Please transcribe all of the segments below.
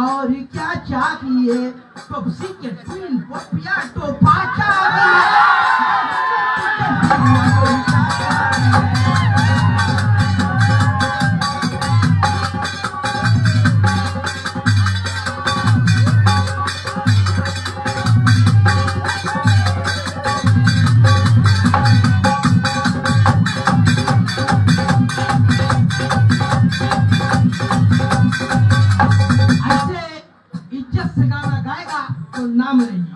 और क्या चाह तो है के तीन पिया तो पाचा। है नाम रहेगी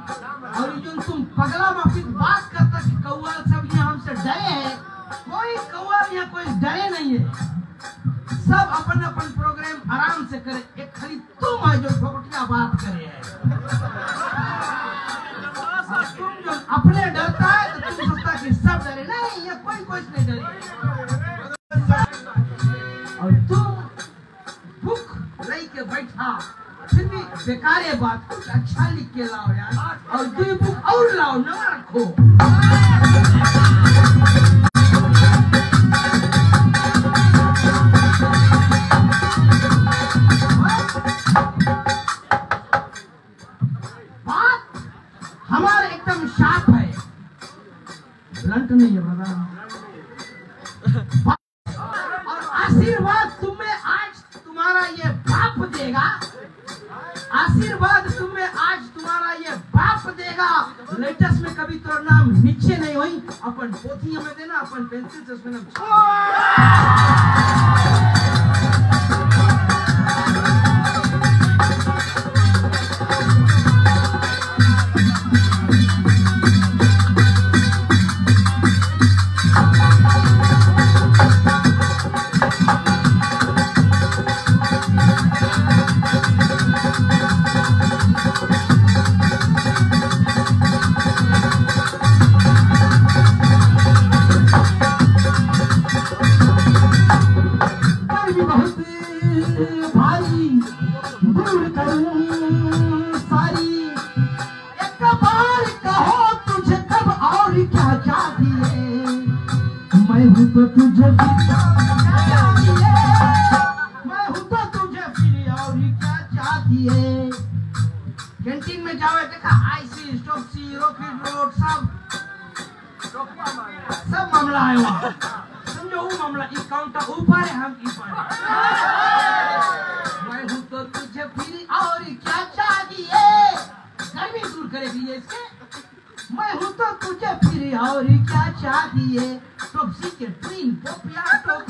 और जो तुम पगला माफ़ी बात करता कि कौआ सब यहाँ हमसे डरे हैं, कोई कौआ यहाँ कोई डरे नहीं है। सब अपन अपन प्रोग्राम आराम से करे। एक खाली तुम है जो फोकटिया बात करे। है तुम जो अपने डरता है तो तुम सोचता कि सब डरे। नहीं, ये कोई कुछ नहीं डरे। बेकार है बात कुछ अच्छा लिख के लाओ यार, और दो बुक और लाओ, ना रखो। है। ब्लंट नहीं है। और आशीर्वाद तुम्हें आज तुम्हारा ये बाप देगा। आशीर्वाद तुम्हें आज तुम्हारा ये बाप देगा। लेटेस्ट में कभी तो नाम नीचे नहीं हुई। अपन पोथियों में देना, अपन पेंसिल से उसमें नाम गर्मी तो तुझे फिर फिर कैंटीन में जाओ देखा आईसी स्टॉपसी रॉकेट रोड सब सब मामला है वहाँ समझो वो मामला इस काउंटर ऊपर है हम इस पर मैं हूँ तो तुझे फिर और क्या चाहिए गर्मी दूर करेगी इसके मैं हूँ तो तुझे फिर और क्या चाहिए? chicken, bean, popiato,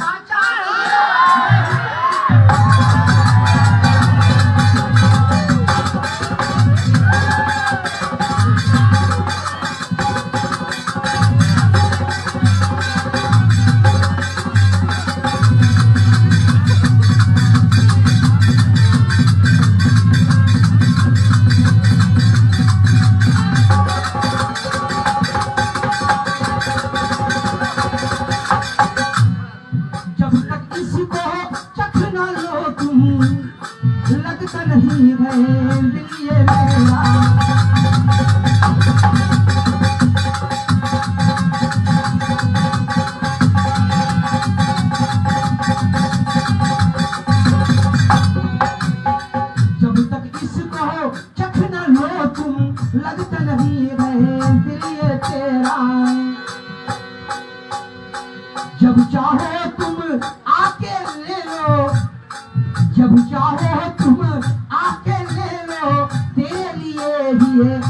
आके ले लो तेरे लिए ही है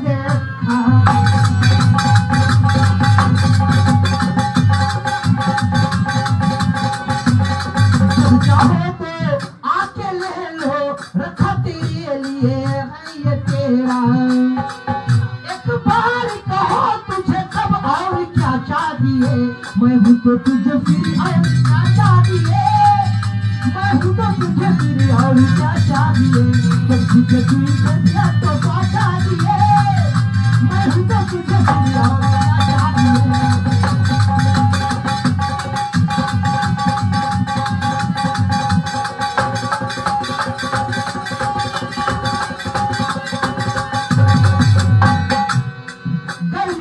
देखा मैं हूँ तो तुझे फिर चाहिए मैं हूँ तो तुझे और क्या चाहिए जब तुझे तू दिया तो क्या चाहिए मैं हूँ तो तुझे और क्या चाहिए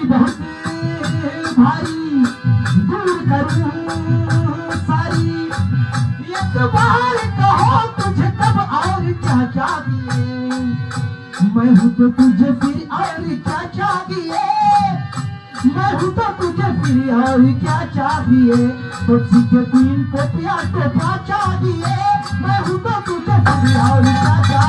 बहुत सवाल तो कहो तुझे तब और क्या क्या दिए मैं हूँ तो तुझे फिर और क्या क्या दिए मैं हूँ तो तुझे फिर और क्या क्या दिए तुलसी के तीन को प्यार को पाचा दिए मैं हूँ तो तुझे फिर और क्या क्या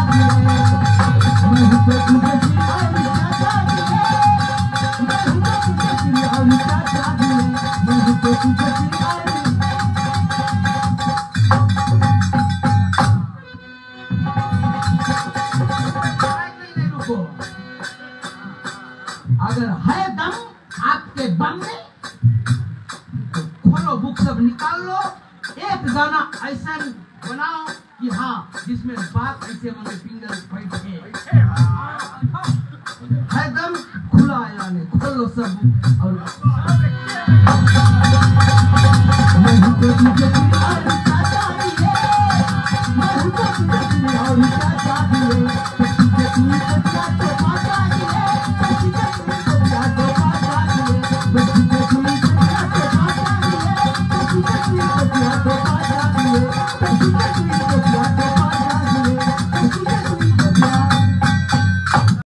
एक गाना ऐसा बनाओ कि हाँ जिसमें बात ऐसे मन फिंगर बैठे हरदम खुला आया ने खोलो सब। और